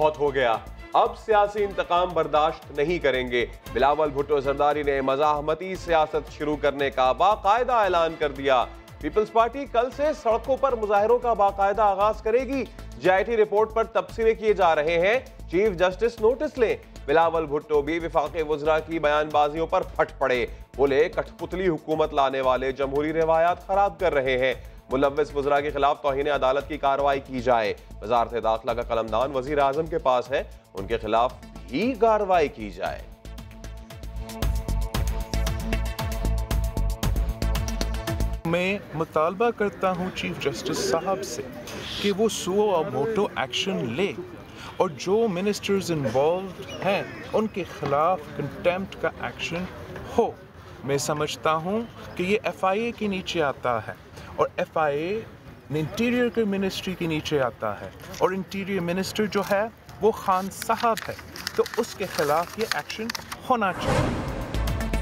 बहुत हो गया। अब सियासी इंतकाम बर्दाश्त नहीं करेंगे। बिलावल भुट्टो जरदारी ने मजाहमती सियासत शुरू करने का बाकायदा ऐलान कर दिया। पीपल्स पार्टी कल से सड़कों पर मुजाहरों का बाकायदा आगाज़ करेगी। जीआईटी रिपोर्ट पर तबसरे किए जा रहे हैं। चीफ जस्टिस नोटिस लें, बिलावल भुट्टो भी विफाक वजरा की बयानबाजियों पर फट पड़े। बोले, कठपुतली हुकूमत लाने वाले जमहूरी रवायात खराब कर रहे हैं। मुलविस वजरा के खिलाफ तोहिन अदालत की कार्रवाई की जाए। वजारत दाखिला का कलमदान वज़ीर आज़म के पास है। उनके खिलाफ भी कार्रवाई की जाए। मैं मुतालबा करता हूँ चीफ जस्टिस साहब से कि वो सुओ मोटो एक्शन ले और जो मिनिस्टर्स इन्वॉल्व हैं, उनके खिलाफ कंटेम्प्ट का एक्शन हो। मैं समझता हूँ कि ये एफआईए के नीचे आता है और एफआईए इंटीरियर के मिनिस्ट्री के नीचे आता है और इंटीरियर मिनिस्टर जो है, वो खान साहब है। तो उसके खिलाफ ये एक्शन होना चाहिए।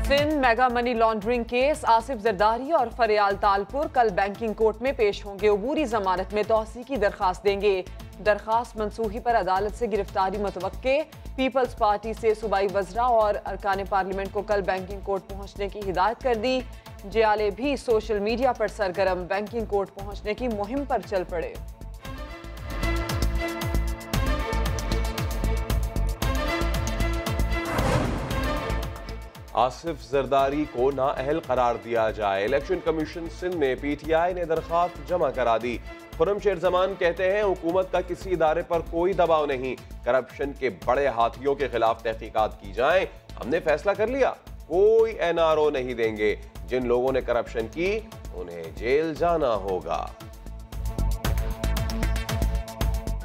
Sindh mega money laundering case, Asif Zardari और फरियाल तालपुर कल बैंकिंग कोर्ट में पेश होंगे अबूरी जमानत में तोसी की दरखास्त देंगे। दरखास्त मनसूखी पर अदालत से गिरफ्तारी मुतव पीपल्स पार्टी से सूबाई वजरा और अरकान पार्लियामेंट को कल बैंकिंग कोर्ट पहुँचने की हिदायत कर दी। जियाले भी सोशल मीडिया पर सरगर्म, बैंकिंग कोर्ट पहुँचने की मुहिम पर चल पड़े। आसिफ जरदारी को नाअहल करार दिया जाए। इलेक्शन कमीशन सिंध में पीटीआई ने दरखास्त जमा करा दी। खुरम शेर जमान कहते हैं, हुकूमत का किसी इदारे पर कोई दबाव नहीं। करप्शन के बड़े हाथियों के खिलाफ तहकीकात की जाए। हमने फैसला कर लिया। कोई एनआरओ नहीं देंगे। जिन लोगों ने करप्शन की, उन्हें जेल जाना होगा।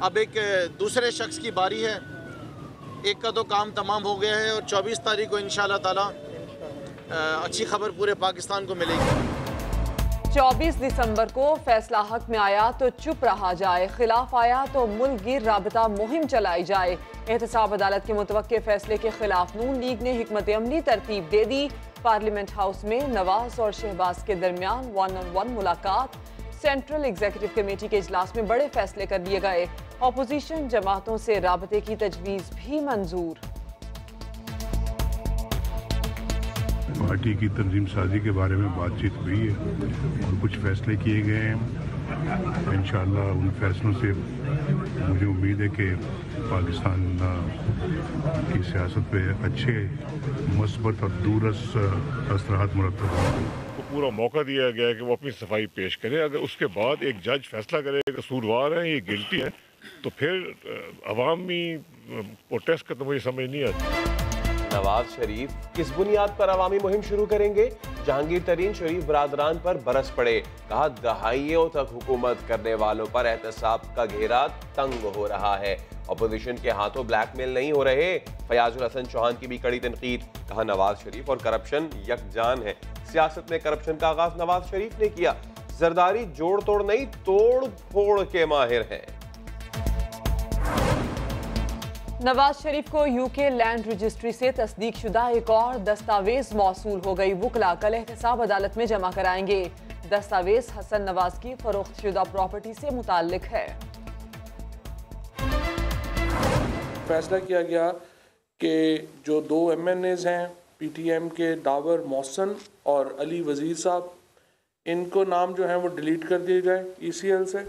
अब एक, दूसरे शख्स की बारी है। एक का तो काम तमाम हो गया है और 24 तारीख को इन ताला अच्छी खबर पूरे पाकिस्तान को मिलेगी। 24 दिसंबर को फैसला हक में आया तो चुप रहा जाए। खिलाफ आया तो मुल्क गिर रबता मुहिम चलाई जाए। एहतसाब अदालत के मुतव फैसले के खिलाफ नून लीग ने हमत अमली तरतीब दे दी। पार्लियामेंट हाउस में नवाज़ और शहबाज के दरमियान वन ऑन वन मुलाकात। सेंट्रल एग्जीक्यूटिव कमेटी के इजलास में बड़े फैसले कर लिए गए। अपोजिशन जमातों से रबते की तजवीज़ भी मंजूर। पार्टी की तंजीम साजी के बारे में बातचीत हुई है और कुछ फैसले किए गए हैं। इन उन फैसलों से मुझे उम्मीद है कि पाकिस्तान की सियासत पे अच्छे, मस्बत और दूरस असरात मुरतब को पूरा मौका दिया गया है कि वो अपनी सफ़ाई पेश करे। अगर उसके बाद एक जज फैसला करे कसूरवार है, ये गिल्टी है तो फिर अवामी प्रोटेस्ट का तो मुझे समझ नहीं आती। नवाज़ शरीफ किस बुनियाद पर अवामी मुहिम शुरू करेंगे? जहांगीर तरीन शरीफ बरदरान पर बरस पड़े। कहा, दहाइयों तक हुकूमत करने वालों पर एहतसाब का घेरा तंग हो रहा है। अपोजिशन के हाथों ब्लैकमेल नहीं हो रहे। फयाजुल हसन चौहान की भी कड़ी तनकीद। कहा, नवाज़ शरीफ और करप्शन यकजान है। सियासत में करप्शन का आगाज़ नवाज़ शरीफ ने किया। जरदारी जोड़ तोड़ नहीं तोड़ फोड़ के माहिर हैं। नवाज़ शरीफ को यूके लैंड रजिस्ट्री से तस्दीक शुदा एक और दस्तावेज़ मौसू हो गई। वकला कल एहतसाब अदालत में जमा कराएँगे। दस्तावेज़ हसन नवाज़ की फरोख्त शुदा प्रॉपर्टी से मुतल है। फैसला किया गया कि जो दो एम एन एज हैं पी टी एम के डावर मौसन और अली वज़ीर साहब, इनको नाम जो है वो डिलीट कर दिए जाए ई सी एल से।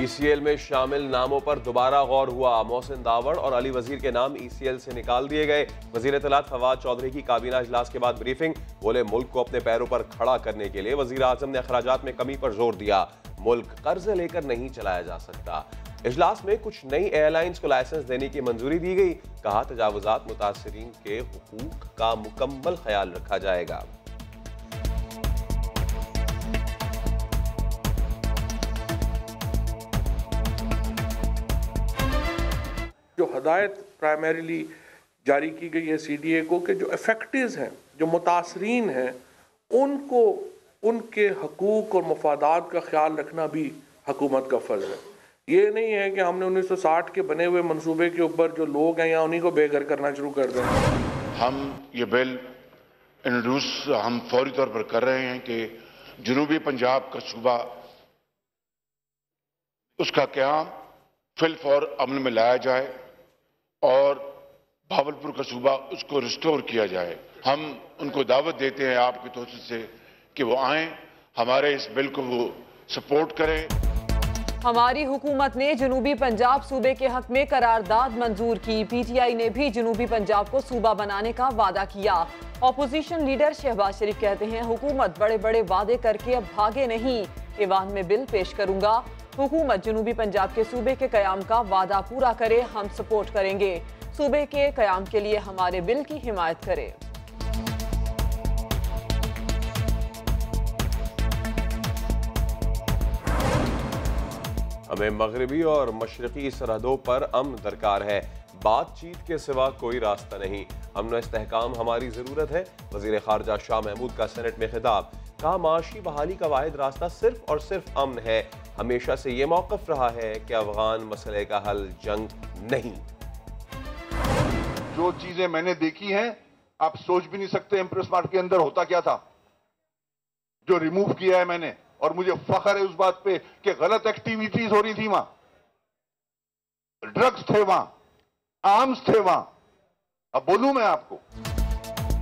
ईसीएल में शामिल नामों पर दोबारा गौर हुआ। मोहसिन दावड़ और अली वज़ीर के नाम ईसीएल से निकाल दिए गए। वज़ीर तलात फवाद चौधरी की काबीना इजलास के बाद ब्रीफिंग, बोले, मुल्क को अपने पैरों पर खड़ा करने के लिए वज़ीर आज़म ने अखराज में कमी पर ज़ोर दिया। मुल्क कर्ज लेकर नहीं चलाया जा सकता। इजलास में कुछ नई एयरलाइंस को लाइसेंस देने की मंजूरी दी गई। कहा, तजावजात मुतासरीन के हकूक का मुकम्मल ख्याल रखा जाएगा। जो हदायत प्राइमरीली जारी की गई है सी डी ए को कि जो इफ़ेक्टिव हैं, जो मुतासरीन हैं, उनको, उनके हकूक़ और मफादात का ख्याल रखना भी हकूमत का फ़र्ज़ है। ये नहीं है कि हमने 1960 के बने हुए मनसूबे के ऊपर जो लोग हैं या उन्हीं को बेघर करना शुरू कर दें हम ये बिल इंट्रोड्यूस हम फौरी तौर पर कर रहे हैं कि जनूबी पंजाब का सूबा, उसका क्याम फिल फॉर अमल में लाया जाए। और भावलपुर का सूबा उसको रिस्टोर किया जाए। हम उनको दावत देते हैं आपकी तोसी से कि वो आए, हमारे इस बिल को वो सपोर्ट करें। हमारी हुकूमत ने जनूबी पंजाब सूबे के हक में करारदाद मंजूर की। पीटीआई ने भी जनूबी पंजाब को सूबा बनाने का वादा किया। ऑपोजिशन लीडर शहबाज शरीफ कहते हैं, हुकूमत बड़े बड़े वादे करके अब भागे नहीं। ईवान में बिल पेश करूँगा। हुकूमत जनूबी पंजाब के सूबे के क्याम का वादा पूरा करे, हम सपोर्ट करेंगे। सूबे के कयाम के लिए हमारे बिल की हिमायत करे। हमें मगरबी और मशरकी सरहदों पर अम दरकार है। बातचीत के सिवा कोई रास्ता नहीं। अमन इसकाम हमारी ज़रूरत है। वज़ीर खारजा शाह महमूद का सेनेट में खिताब। कहा माशी बहाली का वाद रास्ता सिर्फ़ और सिर्फ़ अमन है। हमेशा से ये मौकफ रहा है कि अफगान मसले का हल जंग नहीं। जो चीज़ें मैंने देखी हैं, आप सोच भी नहीं सकते एम्प्रेस मार्ट के अंदर होता क्या था। जो रिमूव किया है मैंने, और मुझे फख्र है उस बात पे कि गलत एक्टिविटीज़ हो रही थी वहाँ। ड्रग्स थे वहाँ आर्म्स थे वहाँ। अब बोलूँ मैं आपको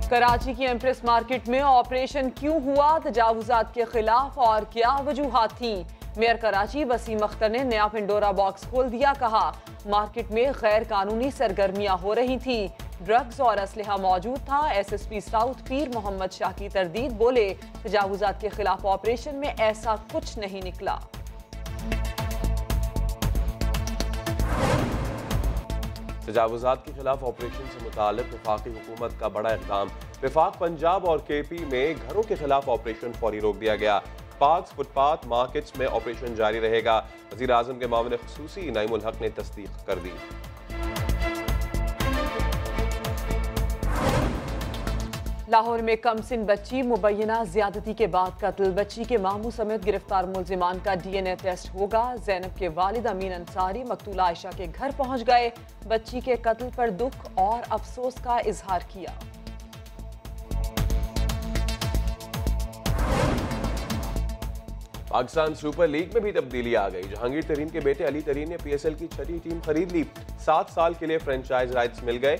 कराची की एम्प्रेस मार्केट में ऑपरेशन क्यों हुआ? तजावजात के खिलाफ और क्या वजूहत थी? मेयर कराची वसीम अख्तर ने नया पिंडोरा बॉक्स खोल दिया, कहा, मार्केट में गैर कानूनी सरगर्मियाँ हो रही थी। ड्रग्स और असलहा मौजूद था। एसएसपी साउथ पीर मोहम्मद शाह की तरदीद बोले, तजावजात के खिलाफ ऑपरेशन में ऐसा कुछ नहीं निकला। तजावुजात के खिलाफ ऑपरेशन से मुतल वफाकी हुकूमत का बड़ा इकदाम। विफाक पंजाब और के पी में घरों के खिलाफ ऑपरेशन फौरी रोक दिया गया। पार्क फुटपाथ मार्केट्स में ऑपरेशन जारी रहेगा। वजी अजम के मामले खसूसी नाइमुल हक ने तस्दीक कर दी। लाहौर में कम कमसिन बच्ची मुबैना ज्यादती के बाद कत्ल। बच्ची के मामू समेत गिरफ़्तार मुलजिमान का डीएनए टेस्ट होगा। जैनब के वालिद अमीन अंसारी, मकतूला आयशा के घर पहुँच गए। बच्ची के कत्ल पर दुख और अफसोस का इजहार किया। पाकिस्तान सुपर लीग में भी तब्दीली आ गई। जहांगीर तरीन के बेटे अली तरीन ने पीएसएल की छठी टीम खरीद ली। सात साल के लिए फ्रेंचाइज राइट्स मिल गए।